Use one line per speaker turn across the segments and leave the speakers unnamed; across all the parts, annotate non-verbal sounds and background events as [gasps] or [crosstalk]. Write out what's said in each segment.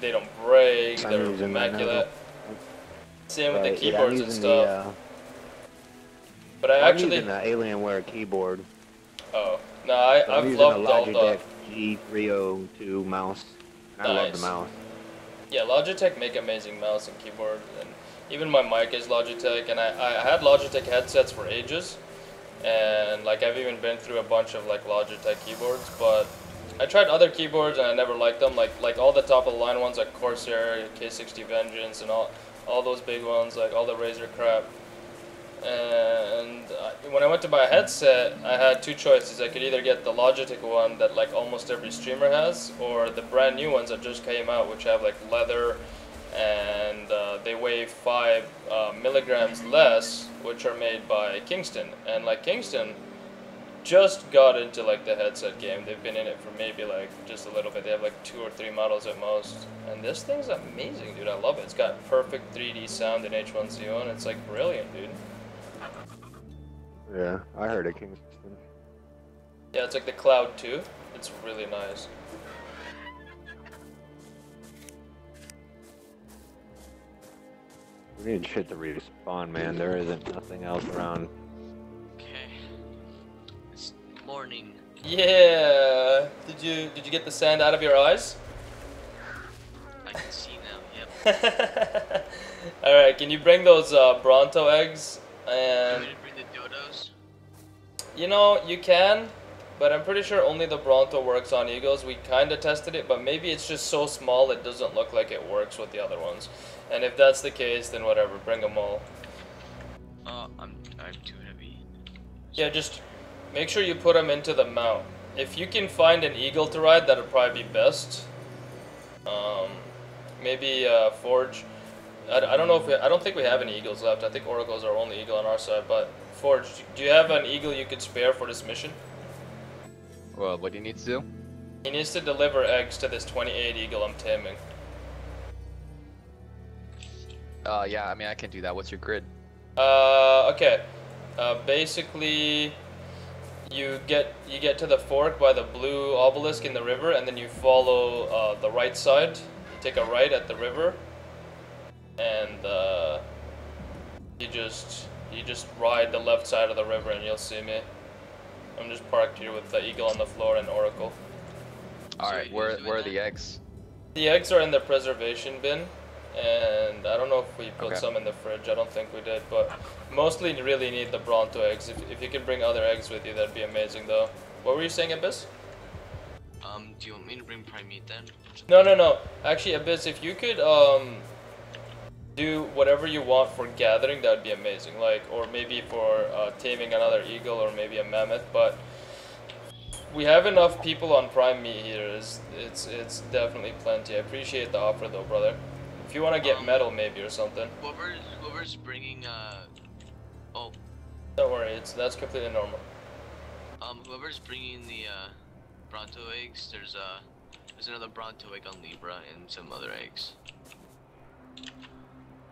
they don't break.
I'm
They're
using that now.
immaculate. Same with the
Right, yeah,
keyboards and stuff.
The, uh,
but I
I'm
actually,
using the Alienware keyboard.
oh no, I
So
I've loved all
Logitech
the
G302 mouse. I love the mouse.
yeah Logitech make amazing mouse and keyboard, and even my mic is Logitech, and I I had Logitech headsets for ages, and like I've even been through a bunch of like Logitech keyboards, but I tried other keyboards and I never liked them. Like like all the top of the line ones like Corsair, K60 Vengeance, and all all those big ones, like all the Razer crap. And I, when I went to buy a headset, I had two choices. I could either get the Logitech one that like almost every streamer has, or the brand new ones that just came out, which have like leather, and uh, they weigh five uh, milligrams less, which are made by Kingston. And like Kingston, just got into like the headset game. They've been in it for maybe like just a little bit. They have like two or three models at most. And this thing's amazing, dude. I love it. It's got perfect 3D sound in H1Z1. and It's like brilliant, dude.
Yeah, I heard it, Kingston.
Yeah, it's like the Cloud 2. It's really nice.
We need shit to respawn, man. There isn't nothing else around.
Morning.
Yeah. Did you did you get the sand out of your eyes?
I can see now. Yep. [laughs]
All right. Can you bring those uh, Bronto eggs?
You
And
me bring the dodos?
you know you can, but I'm pretty sure only the Bronto works on eagles. We kind of tested it, but maybe it's just so small it doesn't look like it works with the other ones. And if that's the case, then whatever. Bring them all.
Uh, I'm I'm too heavy.
Yeah, just make sure you put them into the mount. If you can find an eagle to ride, that'll probably be best. Um, maybe uh, Forge. I, I don't know if we, I don't think we have any eagles left. I think Oracle's our only eagle on our side. But Forge, do you have an eagle you could spare for this mission?
Well, what do you need to do?
He needs to deliver eggs to this 28 eagle I'm taming.
Uh, yeah, I mean, I can do that. What's your grid?
Uh, okay. Uh, basically, you get you get to the fork by the blue obelisk in the river, and then you follow uh, the right side. You take a right at the river, and uh, you just you just ride the left side of the river, and you'll see me. I'm just parked here with the eagle on the floor and oracle.
All
So
right, where where are the eggs?
The eggs are in the preservation bin, and I don't know if we put
Okay.
some in the fridge. I don't think we did, but mostly you really need the Bronto eggs. If, if you can bring other eggs with you, that'd be amazing, though. What were you saying, Abyss?
Um, do you want me to bring prime meat then?
No, no, no. Actually, Abyss, if you could um do whatever you want for gathering, that'd be amazing. Like, or maybe for uh, taming another eagle, or maybe a mammoth. But we have enough people on Prime Meat here. It's it's, it's definitely plenty. I appreciate the offer, though, brother. If you want to get
Um,
metal, maybe or something,
Whoever's whoever's bringing uh, oh,
don't worry. It's that's completely normal.
um, whoever's bringing the uh, Bronto eggs, there's uh, there's another Bronto egg on Libra and some other eggs.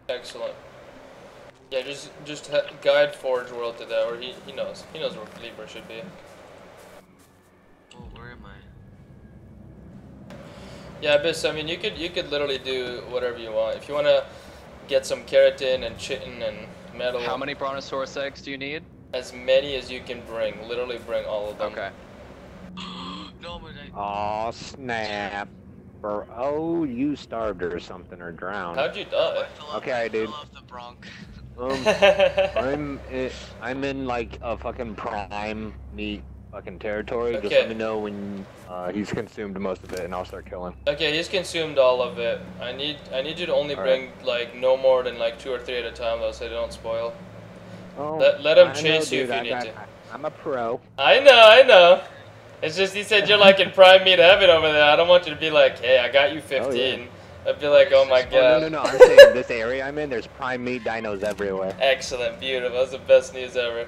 Excellent. Yeah, just just guide Forge World to that, or he, he knows. He knows where Libra should be.
Oh, where am I?
Yeah, Abyss. I mean, you could you could literally do whatever you want. If you want to get some keratin and chitin and metal,
How many Brontosaurus eggs do you need?
as many as you can bring. Literally bring all of them.
Okay. [gasps]
no, but I.
Aw, snap. Bro, oh, you starved or something or drowned.
How'd you die?
Okay,
I
dude.
fell off the bronc.
Um, [laughs] I'm i I'm in like a fucking prime meat fucking territory. Just let me know when uh, he's consumed most of it, and I'll start killing.
okay, he's consumed all of it. I need I need you to only
All
bring like no more than like two or three at a time, though, so they don't spoil.
Oh,
Let- let him
I know,
chase you
dude,
if you
I
need
got-
to.
I- I'm a pro.
I know, I know. It's just he said you're like in prime meat heaven over there. I don't want you to be like, hey, I got you 15. I'd be like, oh my
Oh,
god.
no, no, no. I'm saying this area I'm in, there's prime meat dinos everywhere.
Excellent, beautiful. That's the best news ever.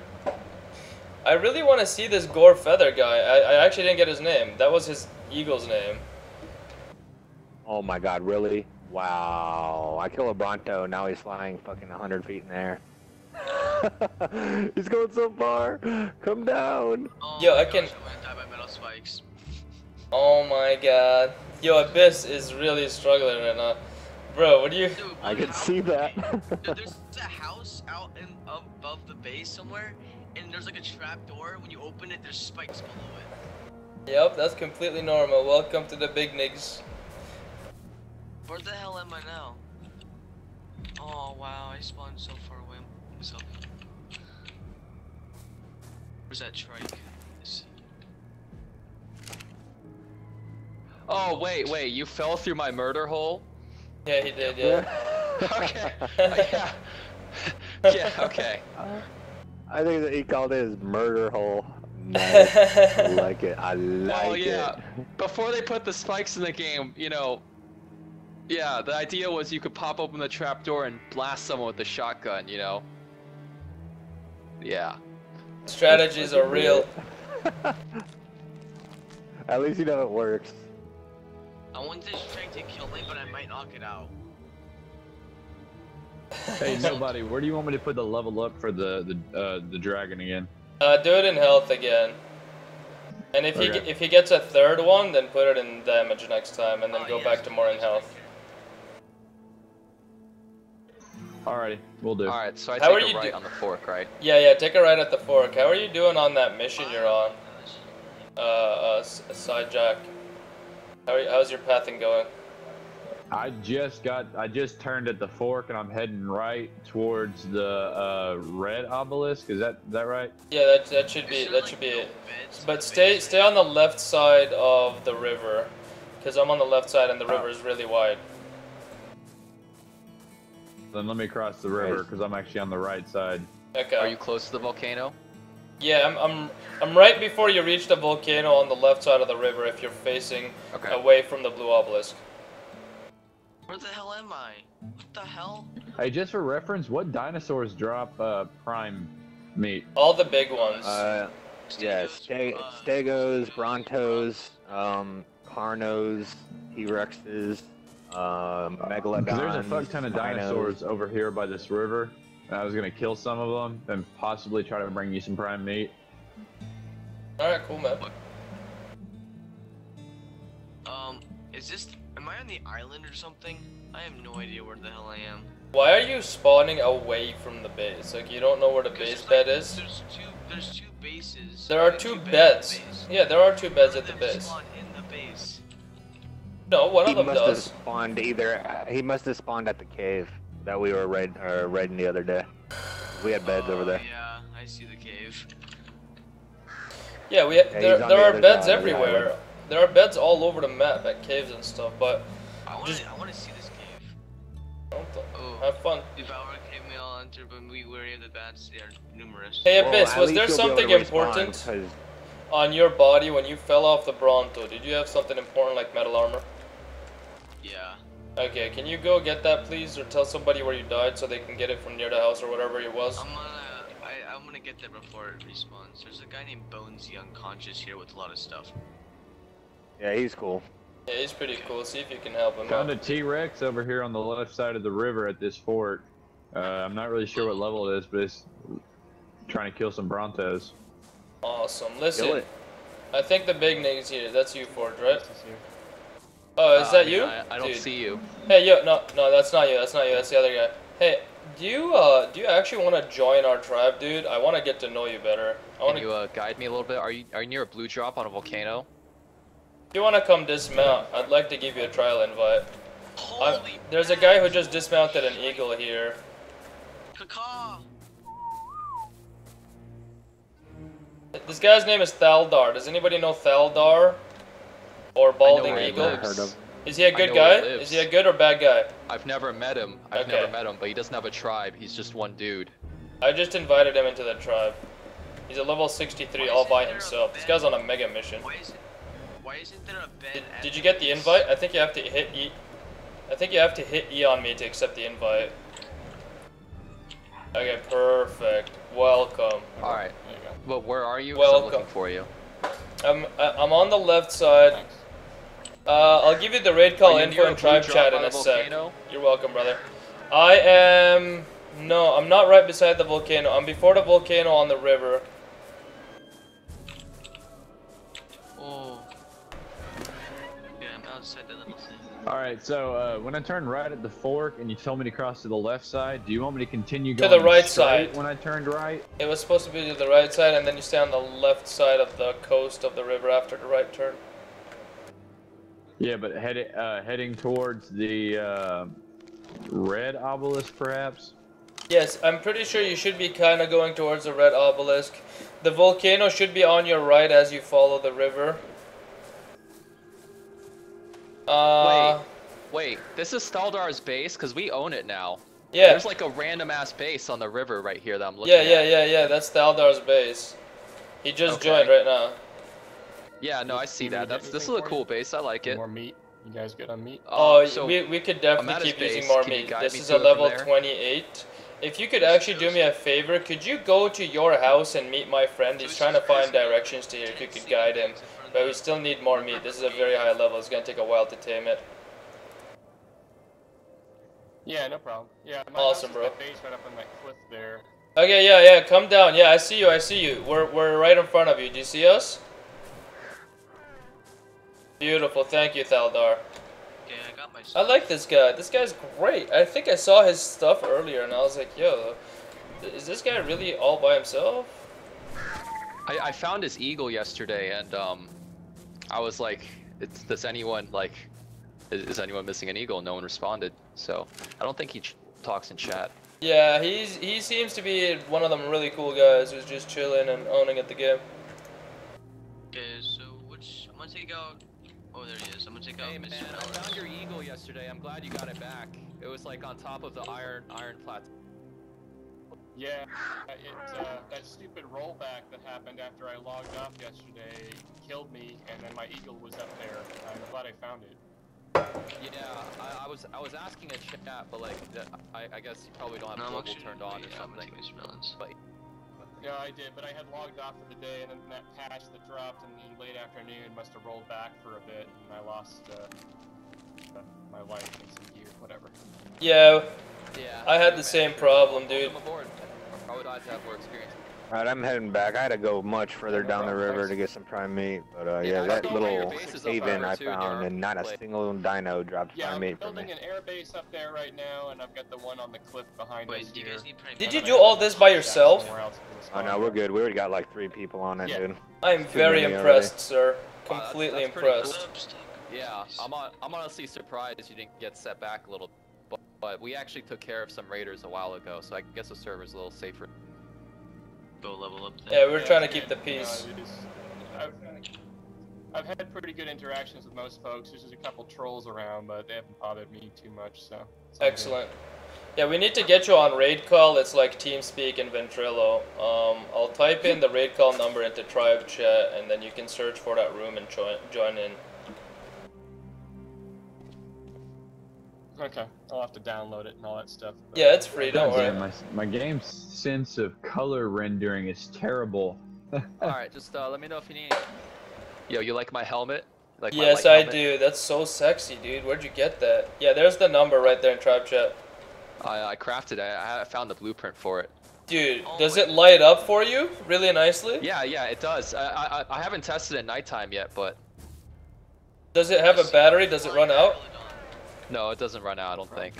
I really want to see this Gore Feather guy. I, I actually didn't get his name. That was his eagle's name.
Oh my god, really? Wow. I kill a Bronto, now he's flying fucking 100 feet in the air. [laughs] he's going so far. Come down.
Oh
Yo,
my
I can-
gosh, I'm die by metal spikes.
Oh my god. Yo, Abyss is really struggling right now. Bro, what do you...
Dude,
I can see that.
Dude, there's [laughs] a house out in above the base somewhere, and there's like a trap door. When you open it, there's spikes below it.
Yep, that's completely normal. Welcome to the big nigs.
Where the hell am I now? Oh wow, I spawned so far away. So. Where's that trike?
Oh wait, wait, you fell through my murder hole?
Yeah, he did, yeah. [laughs]
Okay. yeah. [laughs] yeah. Okay. [laughs]
I think that he called it his murder hole. Nice. [laughs] I like it. I like
Well, yeah.
it.
Before they put the spikes in the game, you know. Yeah, the idea was you could pop open the trapdoor and blast someone with the shotgun. You know. Yeah.
Strategies are real. [laughs]
At least you know it works.
I want this trike to kill me, but I might knock it out. [laughs]
Hey, nobody. Where do you want me to put the level up for the the uh, the dragon again?
Uh, do it in health again. And if he
Okay.
ge- if he gets a third one, then put it in damage next time, and then
Oh,
go
yes,
back to more in health.
Alrighty, we'll do.
All right. So I
How are
take a
you
right on the fork, right?
Yeah, yeah. Take a right at the fork. How are you doing on that mission you're on? Uh, uh, S- side jack. How you, how's your pathing going?
I just got. I just turned at the fork and I'm heading right towards the uh, red obelisk. Is that is that right?
Yeah, that that should be that should be it. But stay stay on the left side of the river, because I'm on the left side and the river is really wide.
Then let me cross the river because I'm actually on the right side.
Okay.
Are you close to the volcano?
Yeah, I'm, I'm I'm right before you reach the volcano on the left side of the river if you're facing
Okay.
away from the blue obelisk.
Where the hell am I? What the hell?
Hey, just for reference, what dinosaurs drop uh, prime meat?
All the big ones.
Uh, yeah,
Stegos,
ste-
uh,
stegos, brontos, um, carnos, T-rexes, um, megalodons.
There's a fuck ton of
rhinos.
dinosaurs over here by this river. And I was gonna kill some of them and possibly try to bring you some prime meat.
All right, cool, man.
Um, is this? Am I on the island or something? I have no idea where the hell I am.
Why are you spawning away from the base? Like you don't know where the base bed
like,
is?
There's two. There's two bases.
There are
Like,
two
beds
beds.
the.
Yeah, there are two beds at the base.
spawn in the base.
No, one
He
of them
must have spawned either. He must have spawned at the cave that we were raid, uh, raiding the other day. We had beds over
Oh,
there.
Yeah, I see the cave.
Yeah, we ha-
he's
there, there
the
are beds
side of
everywhere.
Island.
There are beds all over the map at caves and stuff, but
I want
Just-
to. I want to see this cave.
don't th-
Oh,
have fun.
devour cave meal enter, but we worry of the bats. They are numerous.
Hey Abyss,
at
was there
you'll be able
something
to respawn,
important
'cause
on your body when you fell off the Bronto? Did you have something important like metal armor?
Yeah.
Okay, can you go get that please, or tell somebody where you died so they can get it from near the house or whatever it was?
I'm gonna. I, I'm gonna get there before it respawns. There's a guy named Bonesy unconscious here with a lot of stuff.
Yeah, he's cool.
Yeah, he's pretty cool. See if you can help him
Found a
out.
T-Rex over here on the left side of the river at this fort. Uh, I'm not really sure what level it is, but it's trying to kill some brontos.
Awesome.
Kill
Listen,
it.
I think the big nig's here. That's you, Ford, right? Oh, is
Uh,
that you?
I, I don't
Dude.
see you.
Hey, yo, no, no, that's not you. That's not you. That's the other guy. Hey, do you uh, do you actually want to join our tribe, dude? I want to get to know you better. I want
Can
to.
you uh, guide me a little bit? Are you are you near a blue drop on a volcano?
If you want to come dismount, I'd like to give you a trial invite. I,
Holy.
there's a guy who just dismounted an eagle here.
Caca.
This guy's name is Thaldar. Does anybody know Thaldar? Or Balding
where
Eagle?
lives.
Heard of.
Is he a good guy?
he.
Is he a good or bad guy?
I've never met him. I've
Okay.
never met him, but he doesn't have a tribe. He's just one dude.
I just invited him into the tribe. He's a level 63 all by himself. This guy's on a mega mission.
Why isn't? There a bed?
Did,
at
did you get the invite? I think you have to hit E. I think you have to hit E on me to accept the invite. Okay, perfect. Welcome.
All right.
There you go.
But where are you? 'Cause I'm
Welcome.
looking for you.
I'm I- I'm on the left side. Uh, I'll give you the
RaidCall
info
near
in tribe chat in a
a
sec. You're welcome, brother. I am. No, I'm not right beside the volcano. I'm before the volcano on the river.
All right, so uh, when I turn right at the fork and you told me to cross to the left side, do you want me to continue going To
the right side.
when I turned right?
It was supposed to be to the right side, and then you stay on the left side of the coast of the river after the right turn.
Yeah, but head, uh, heading towards the uh, red obelisk, perhaps.
Yes, I'm pretty sure you should be kind of going towards the red obelisk. The volcano should be on your right as you follow the river. Uh,
Wait, wait. this is Thaldar's base because we own it now.
yeah,
There's like a random ass base on the river right here that I'm looking
yeah,
at.
yeah, yeah, yeah. That's Thaldar's base. He just
Okay.
joined right now.
Yeah, no, I see that. That's this is a cool base. I like it.
More meat. You guys good on meat?
Oh,
Uh, so
we, we could definitely
at his
keep using more
Can
meat. This
me
is a level 28. If you could actually do me a favor, could you go to your house and meet my friend? He's trying to find directions to here. If you could guide him. But we still need more meat. This is a very high level. It's gonna take a while to tame it.
Yeah, no problem. Yeah, my
Awesome, bro.
base right up on that cliff there.
Okay, yeah, yeah, come down. Yeah, I see you, I see you. We're, we're right in front of you. Do you see us? Beautiful, thank you, Thaldar.
Okay, I got my
I like this guy. This guy's great. I think I saw his stuff earlier and I was like, yo, is this guy really all by himself?
I, I found his eagle yesterday, and um, I was like, it's, "Does anyone like, is, is anyone missing an eagle?" No one responded. So I don't think he ch- talks in chat.
Yeah, he's he seems to be one of them really cool guys who's just chilling and owning at the game.
Okay, so which I'm gonna take out. Oh, there he is. I'm gonna take out
Hey man,
Mr.
I found your eagle yesterday. I'm glad you got it back. It was like on top of the iron iron plateau.
Yeah, it, uh, that stupid rollback that happened after I logged off yesterday killed me, and then my eagle was up there. I'm glad I found it.
Yeah, I, I was I was asking in chat, but like the, I, I guess you probably don't have
No, I'm
global turned on or
yeah, I'm gonna
something.
take Mr.
But
Yeah, I did, but I had logged off for the day, and then that patch that dropped in the late afternoon must have rolled back for a bit, and I lost uh, uh, my life and some gear, whatever.
Yeah,
yeah,
I had the same problem, dude.
Welcome aboard. I would like to have more experience.
Alright, I'm heading back. I had to go much further down the river to get some prime meat, but uh,
Yeah,
yeah, that
don't know where your
little
base is up
haven I found, and not a
place.
single dino dropped
Yeah,
prime
I'm
meat for
building an air base up there right now, and I've got the one on the cliff behind
Wait,
us
you
here.
guys need prime
Did you do all this by yourself?
somewhere else
Oh no, we're good. We already got like three people on it,
Yeah.
dude.
I'm
Too
very
many
impressed, sir.
Wow, that's-
Completely
that's
impressed.
Lipstick.
Yeah, I'm on, I'm honestly surprised you didn't get set back a little, but, but we actually took care of some raiders a while ago, so I guess the server's a little safer.
Go level up there.
Yeah, we're
Yeah,
trying to keep the
good. You know,
peace.
it is- I've, I've had pretty good interactions with most folks. There's just a couple trolls around, but they haven't bothered me too much, so. it's all good.
Excellent. Yeah, we need to get you on RaidCall. It's like TeamSpeak and Ventrilo. Um, I'll type in the RaidCall number into tribe chat, and then you can search for that room and join join in.
Okay, I'll have to download it and all that stuff. but-
Yeah, it's free. Don't
God
worry.
damn, my, my game's sense of color rendering is terrible. [laughs]
All right, just uh, let me know if you need. Yo, you like my helmet? Like my
yes,
light
I
helmet?
do. That's so sexy, dude. Where'd you get that? Yeah, there's the number right there in tribe chat.
I, I crafted it. I, I found the blueprint for it.
Dude,
Oh
does it light up for you really nicely?
Yeah, yeah, it does. I, I, I haven't tested it at nighttime yet, but
Does it have a battery? Does it run out?
No, it doesn't run out. I don't think.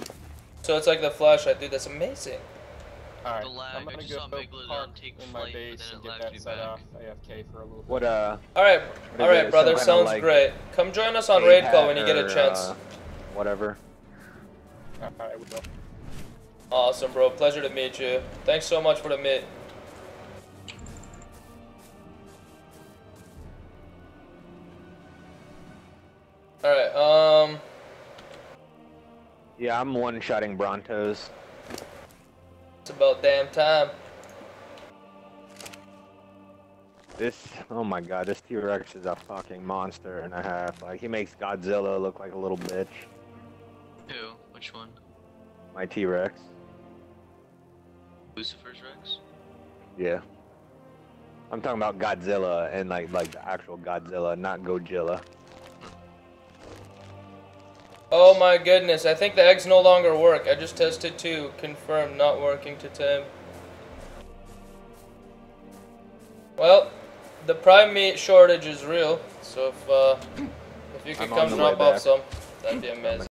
So it's like the flashlight, dude. That's amazing.
Alright, I'm gonna go
saw
park
take
in my
flight,
base and get that set
back.
off AFK for a little bit.
What uh?
All right,
What
all
is
right,
it,
brother.
some kinda
Sounds
like
great. Come join us on RaidCall when you get a chance.
uh, whatever.
Alright, we will.
Awesome, bro. Pleasure to meet you. Thanks so much for the meet.
Yeah, I'm one-shotting Brontos.
It's about damn time.
This, oh my god, this T-Rex is a fucking monster and a half. Like, he makes Godzilla look like a little bitch.
Who? Which one?
My T-Rex.
Lucifer's Rex?
Yeah. I'm talking about Godzilla and like like the actual Godzilla, not Gojilla.
Oh my goodness. I think the eggs no longer work. I just tested two. Confirmed not working to tame. Well, the prime meat shortage is real. So if uh, if If you could
I'm
come drop off some, that'd be amazing.